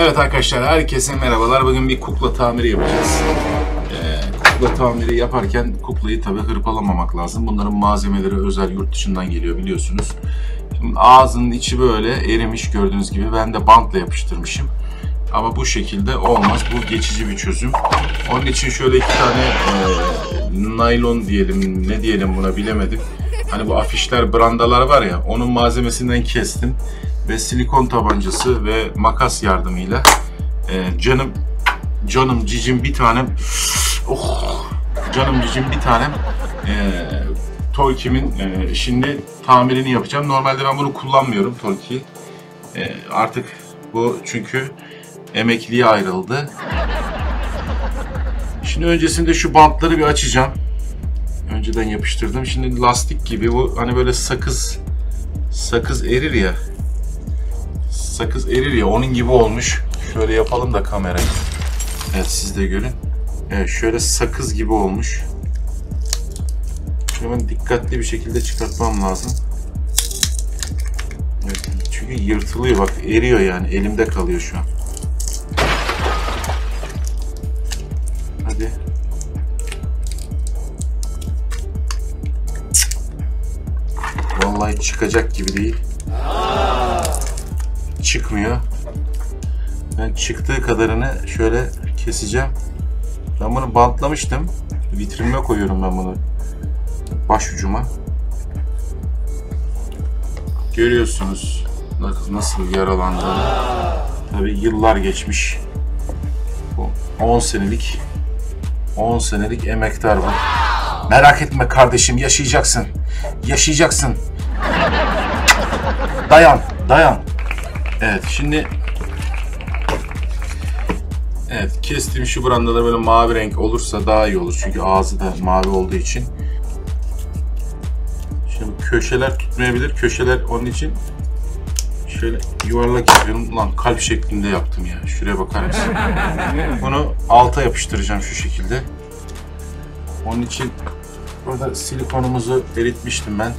Evet arkadaşlar herkese merhabalar. Bugün bir kukla tamiri yapacağız. Ee, kukla tamiri yaparken kuklayı tabi hırpalamamak lazım. Bunların malzemeleri özel yurt dışından geliyor biliyorsunuz. Şimdi ağzının içi böyle erimiş gördüğünüz gibi. Ben de bantla yapıştırmışım. Ama bu şekilde olmaz. Bu geçici bir çözüm. Onun için şöyle iki tane e, naylon diyelim ne diyelim buna bilemedim. Hani bu afişler, brandalar var ya onun malzemesinden kestim. Ve silikon tabancası ve makas yardımıyla e, canım canım cicim bir tanem oh, canım cicim bir tanem e, Tolkien'in e, şimdi tamirini yapacağım. Normalde ben bunu kullanmıyorum Tolkien'i. E, artık bu çünkü emekliye ayrıldı. Şimdi öncesinde şu bantları bir açacağım. Önceden yapıştırdım. Şimdi lastik gibi bu hani böyle sakız sakız erir ya. Sakız erir ya onun gibi olmuş. Şöyle yapalım da kamerayı. Evet siz de görün. Evet şöyle sakız gibi olmuş. Hemen dikkatli bir şekilde çıkartmam lazım. Evet, çünkü yırtılıyor bak eriyor yani elimde kalıyor şu an. Hadi. Vallahi çıkacak gibi değil. Çıkmıyor. Ben çıktığı kadarını şöyle keseceğim. Ben bunu bantlamıştım. Vitrinime koyuyorum ben bunu. Baş ucuma. Görüyorsunuz nasıl yaralandığını. Tabi yıllar geçmiş. Bu 10 senelik 10 senelik emektar bu. Merak etme kardeşim yaşayacaksın. Yaşayacaksın. Dayan, dayan. Evet, şimdi Evet, kestiğim şu brandalar böyle mavi renk olursa daha iyi olur. Çünkü ağzı da mavi olduğu için. Şimdi köşeler tutmayabilir. Köşeler onun için şöyle yuvarlak yapıyorum. Lan kalp şeklinde yaptım ya. Şuraya bakar mısın? Bunu alta yapıştıracağım şu şekilde. Onun için burada silikonumuzu eritmiştim ben.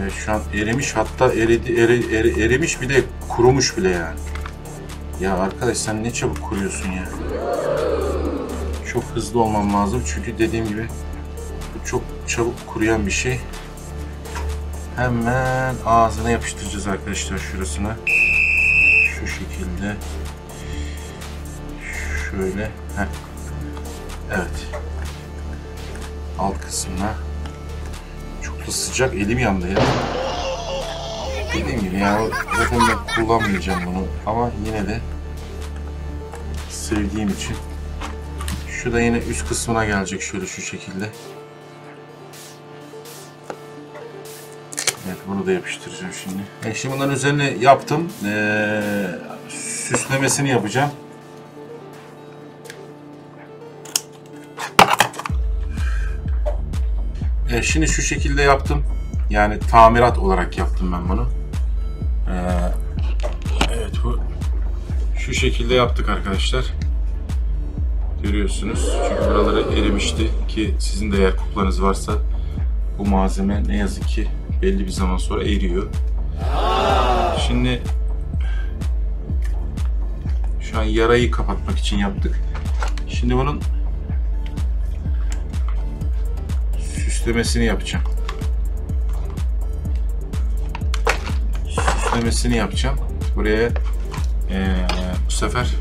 Evet, şu an erimiş hatta eridi, eri, eri, erimiş bir de kurumuş bile yani. Ya arkadaş sen ne çabuk kuruyorsun ya. Çok hızlı olmam lazım çünkü dediğim gibi bu çok çabuk kuruyan bir şey. Hemen ağzına yapıştıracağız arkadaşlar şurasına. Şu şekilde. Şöyle. Heh. Evet. Alt kısmına. Sıcak elim yandı ya. Dediğim gibi yani zaten ben kullanmayacağım bunu ama yine de sevdiğim için. Şu da yine üst kısmına gelecek şöyle şu şekilde. Evet bunu da yapıştıracağım şimdi. E şimdi bunların üzerine yaptım. Ee, süslemesini yapacağım. Şimdi şu şekilde yaptım. Yani tamirat olarak yaptım ben bunu. Ee, evet bu şu şekilde yaptık arkadaşlar. Görüyorsunuz. Çünkü buraları erimişti ki sizin de eğer kuklanız varsa bu malzeme ne yazık ki belli bir zaman sonra eriyor. Şimdi şu an yarayı kapatmak için yaptık. Şimdi bunun süslemesini yapacağım. Süslemesini yapacağım. Buraya ee, bu sefer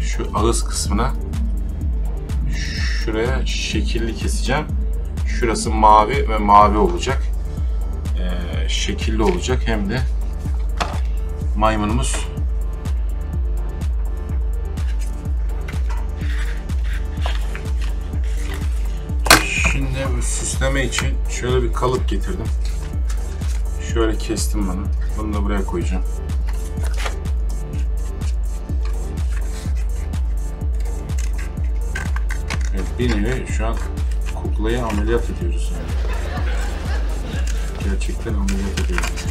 şu ağız kısmına şuraya şekilli keseceğim. Şurası mavi ve mavi olacak. Ee, şekilli olacak hem de maymunumuz Bu süsleme için şöyle bir kalıp getirdim. Şöyle kestim bunu. Bunu da buraya koyacağım. Evet, bir nevi şu an kuklayı ameliyat ediyoruz yani. Gerçekten ameliyat ediyoruz.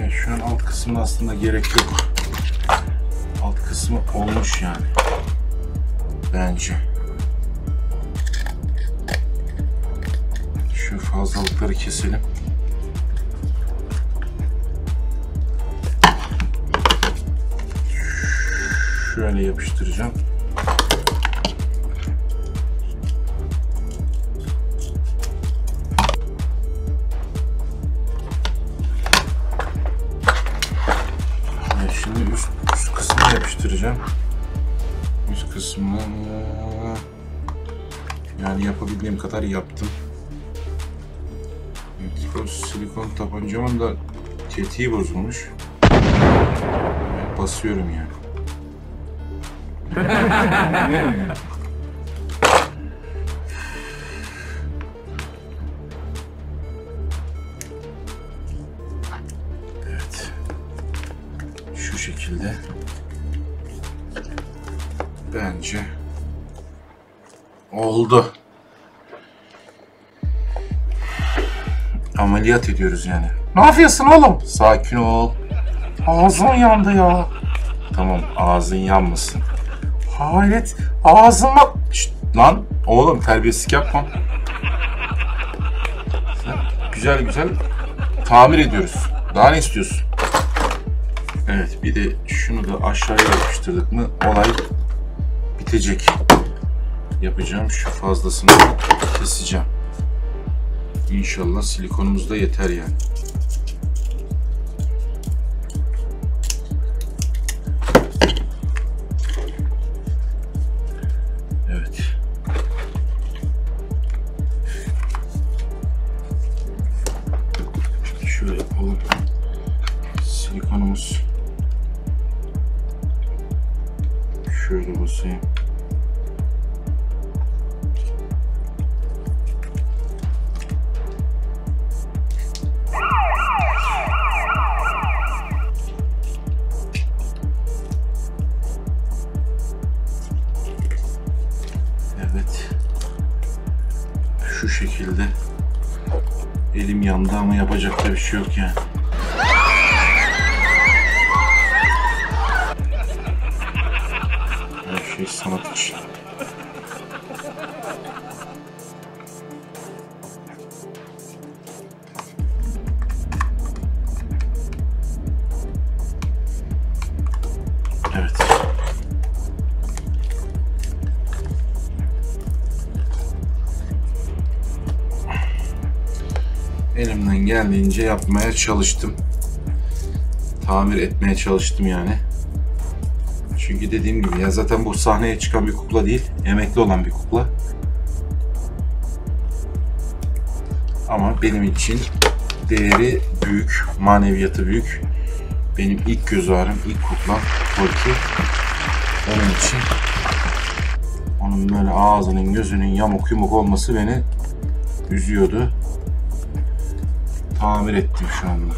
Evet, şu an alt kısmına aslında gerek yok. Kısmı olmuş yani. Bence. Şu fazlalıkları keselim. Şöyle yapıştıracağım. Şimdi üst, yapıştıracağım. Üst kısmına yani yapabildiğim kadar yaptım. Silikon tabancamın da tetiği bozulmuş. Basıyorum yani. Evet. Şu şekilde. Bence oldu. Ameliyat ediyoruz yani. Ne yapıyorsun oğlum? Sakin ol. Ağzın yandı ya. Tamam ağzın yanmasın. Hayret ağzıma... Şşt, lan oğlum terbiyesizlik yapma. Güzel güzel tamir ediyoruz. Daha ne istiyorsun? Evet bir de şunu da aşağıya yapıştırdık mı olay bitecek. Yapacağım şu fazlasını keseceğim. İnşallah silikonumuz da yeter yani. Evet. Şöyle. Silikonumuz şöyle basayım. Şu şekilde. Elim yandı ama yapacak da bir şey yok yani. Her şey sanat için. Geldiğince yapmaya çalıştım. Tamir etmeye çalıştım yani. Çünkü dediğim gibi ya zaten bu sahneye çıkan bir kukla değil, emekli olan bir kukla. Ama benim için değeri büyük, maneviyatı büyük. Benim ilk göz ağrım, ilk kuklam Polki. Onun için onun böyle ağzının, gözünün yamuk yumuk olması beni üzüyordu. Tamir ettim şu anda.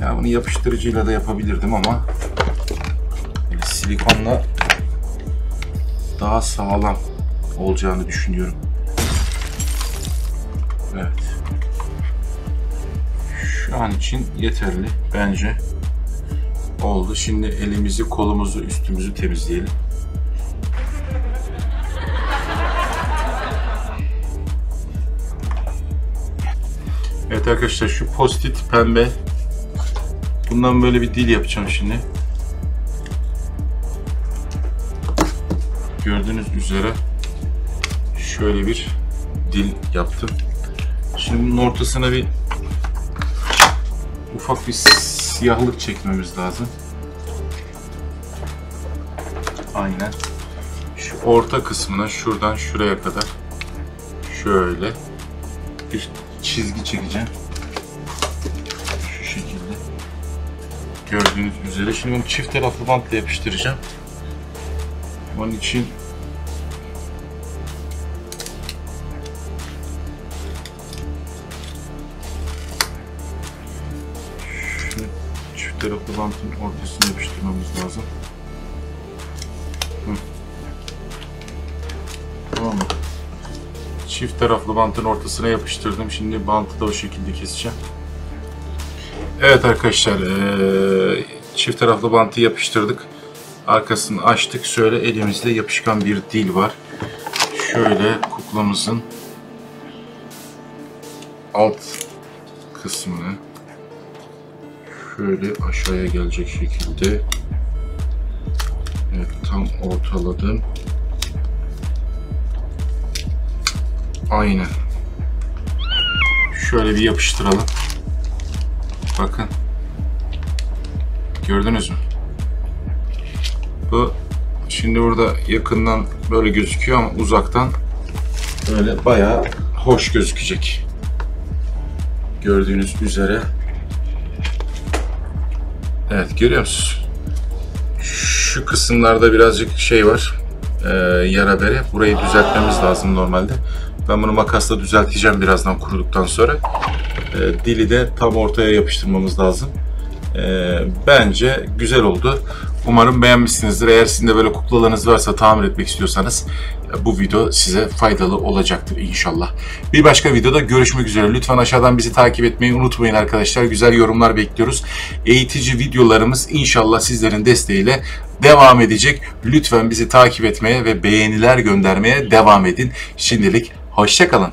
Ya bunu yapıştırıcıyla da yapabilirdim ama böyle silikonla daha sağlam olacağını düşünüyorum. Evet. Şu an için yeterli bence. Oldu. Şimdi elimizi, kolumuzu, üstümüzü temizleyelim. Evet arkadaşlar şu postit pembe. Bundan böyle bir dil yapacağım şimdi. Gördüğünüz üzere şöyle bir dil yaptım. Şimdi bunun ortasına bir ufak bir siyahlık çekmemiz lazım. Aynen. Şu orta kısmına şuradan şuraya kadar şöyle bir çizgi çekeceğim. Şu şekilde. Gördüğünüz üzere. Şimdi bunu çift taraflı bantla yapıştıracağım. Onun için şu çift taraflı bantın ortasına yapıştırmamız lazım. Çift taraflı bantın ortasına yapıştırdım. Şimdi bantı da o şekilde keseceğim. Evet arkadaşlar, çift taraflı bantı yapıştırdık. Arkasını açtık. Şöyle elimizde yapışkan bir dil var. Şöyle kuklamızın alt kısmını şöyle aşağıya gelecek şekilde evet, tam ortaladım. Aynen. Şöyle bir yapıştıralım. Bakın. Gördünüz mü? Bu şimdi burada yakından böyle gözüküyor ama uzaktan böyle bayağı hoş gözükecek. Gördüğünüz üzere. Evet görüyor musunuz? Şu kısımlarda birazcık şey var. Ee, yara bere. Burayı düzeltmemiz lazım normalde. Ben bunu makasla düzelteceğim birazdan kuruduktan sonra. Ee, dili de tam ortaya yapıştırmamız lazım. Ee, bence güzel oldu. Umarım beğenmişsinizdir. Eğer sizin de böyle kuklalarınız varsa tamir etmek istiyorsanız e, bu video size faydalı olacaktır inşallah. Bir başka videoda görüşmek üzere. Lütfen aşağıdan bizi takip etmeyi unutmayın arkadaşlar. Güzel yorumlar bekliyoruz. Eğitici videolarımız inşallah sizlerin desteğiyle devam edecek. Lütfen bizi takip etmeye ve beğeniler göndermeye devam edin. Şimdilik hoşçakalın.